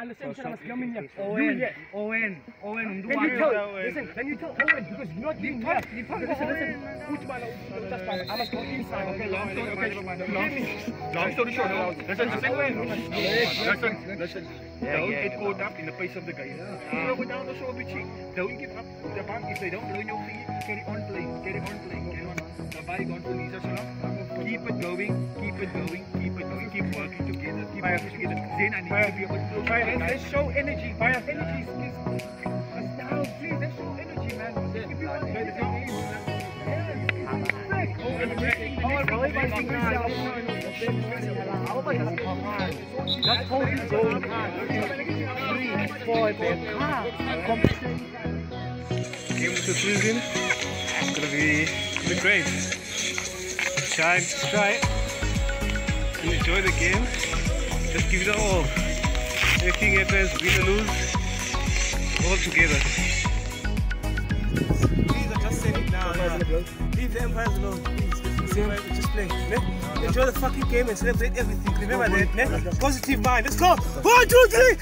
Understand siya na mas gamin niya. Owen, You, yeah. Owen, Owen, Can you tell, listen, can you tell Owen, because you're not being here. Listen, listen. Uch man, uch man, I must go inside. Okay, long story, okay, long, long story short, no, listen, listen, listen, listen, don't get caught up in the pace of the game. Slow it down also a bit, cheap. Don't give up the bank if they don't learn your feet. Carry on playing, carry on playing, carry on. Nabay, gone for Lisa Salam. Keep it going, keep it going, keep it going, together, keep working together. Then I need to be able to close Fire, my let's, eyes. let's show energy. Fire, energy is, is, is down, please. Let's show energy, man. If you want to play the game, That's how you go. Three, four, back. Competition. Game to cruising. It's gonna be, gonna be great. Try, try and enjoy the game. Just give it all. Anything happens, win or lose, all together. Please, I just said it now. Yeah. Leave the umpires alone, please. The umpires, just play. Ne? Enjoy the fucking game and celebrate everything. Remember that. Ne? Positive mind. Let's go. One, two, three.